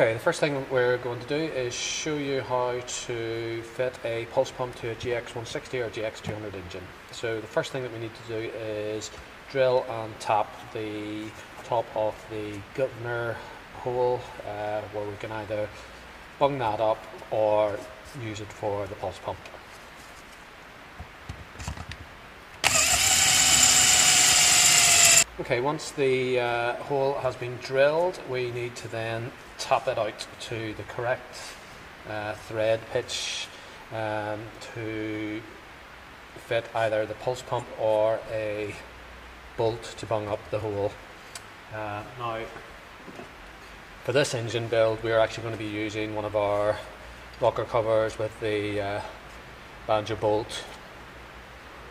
Okay, the first thing we're going to do is show you how to fit a pulse pump to a GX160 or GX200 engine. So the first thing that we need to do is drill and tap the top of the governor hole uh, where we can either bung that up or use it for the pulse pump. Okay, once the uh, hole has been drilled, we need to then tap it out to the correct uh, thread pitch um, to fit either the pulse pump or a bolt to bung up the hole. Uh, now, for this engine build, we're actually going to be using one of our rocker covers with the uh, banjo bolt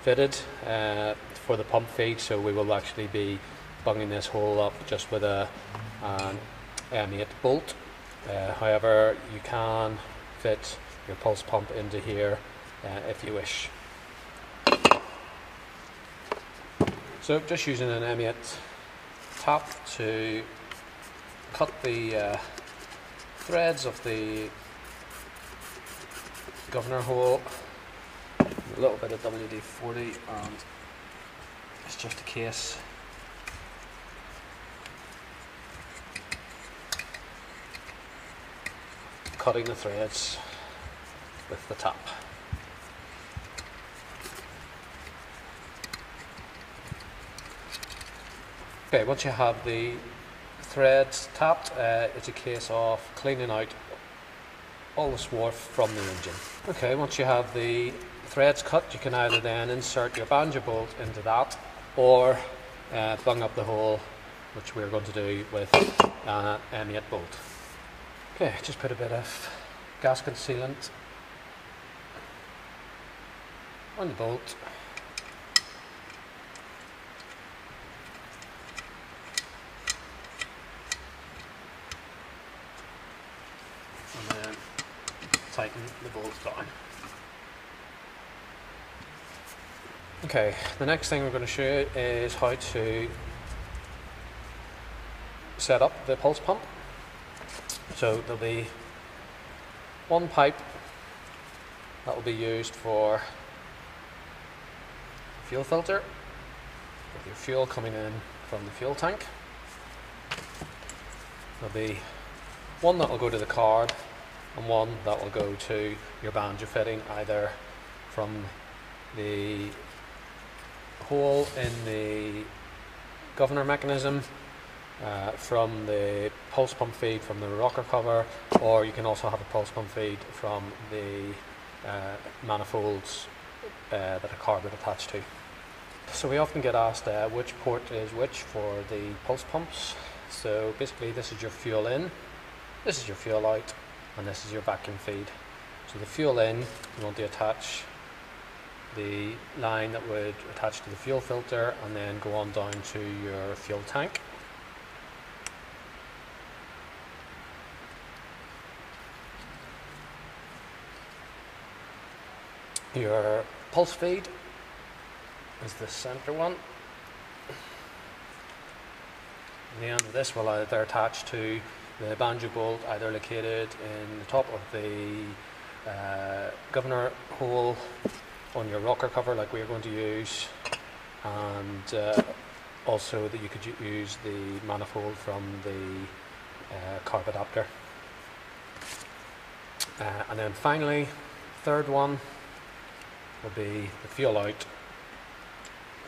fitted. Uh, for the pump feed, so we will actually be bunging this hole up just with a an M8 bolt. Uh, however, you can fit your pulse pump into here uh, if you wish. So just using an M8 tap to cut the uh, threads of the governor hole, a little bit of WD-40 and it's just a case. Cutting the threads with the tap. Okay, once you have the threads tapped, uh, it's a case of cleaning out all the swarf from the engine. Okay, once you have the threads cut, you can either then insert your banjo bolt into that or uh, bung up the hole, which we're going to do with an M8 bolt. Okay, just put a bit of gasket sealant on the bolt. And then tighten the bolt down. Okay, the next thing we're going to show you is how to set up the pulse pump. So there'll be one pipe that will be used for fuel filter with your fuel coming in from the fuel tank. There'll be one that will go to the carb and one that will go to your banjo fitting either from the hole in the governor mechanism uh, from the pulse pump feed from the rocker cover or you can also have a pulse pump feed from the uh, manifolds uh, that a carb is attached to. So we often get asked uh, which port is which for the pulse pumps. So basically this is your fuel in, this is your fuel out and this is your vacuum feed. So the fuel in you want to attach the line that would attach to the fuel filter and then go on down to your fuel tank. Your pulse feed is the center one. The end of this will either attach to the banjo bolt either located in the top of the uh, governor hole on your rocker cover like we're going to use and uh, also that you could use the manifold from the uh, carb adapter uh, and then finally third one will be the fuel out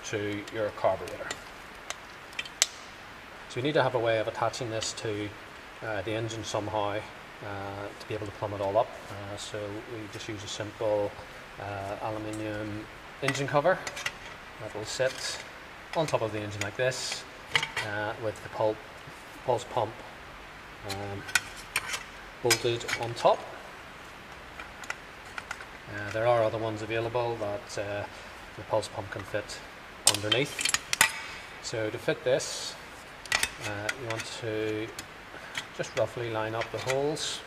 to your carburetor so you need to have a way of attaching this to uh, the engine somehow uh, to be able to plumb it all up uh, so we just use a simple uh, aluminium engine cover that will sit on top of the engine like this uh, with the pulp, pulse pump um, bolted on top. Uh, there are other ones available that uh, the pulse pump can fit underneath. So to fit this, uh, you want to just roughly line up the holes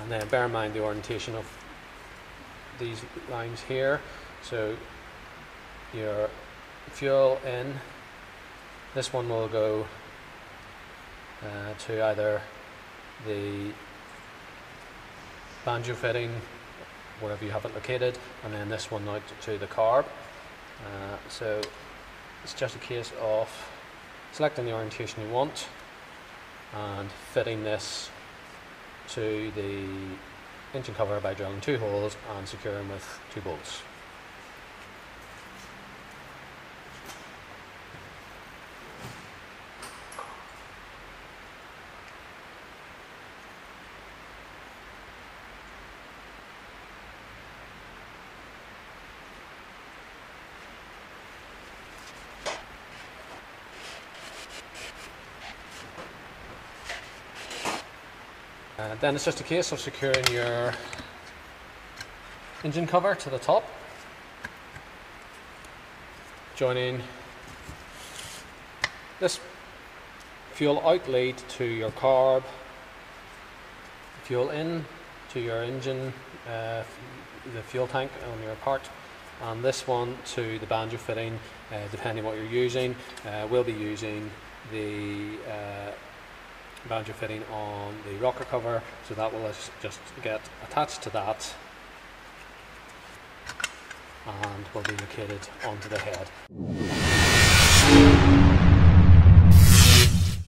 and then bear in mind the orientation of these lines here. So your fuel in, this one will go uh, to either the banjo fitting wherever you have it located, and then this one out to the carb. Uh, so it's just a case of selecting the orientation you want and fitting this to the engine cover by drilling two holes and securing with two bolts. Uh, then it's just a case of securing your engine cover to the top, joining this fuel out lead to your carb, fuel in to your engine, uh, the fuel tank on your kart, and this one to the banjo fitting, uh, depending what you're using. Uh, we'll be using the uh, banjo fitting on the rocker cover so that will just get attached to that and will be located onto the head.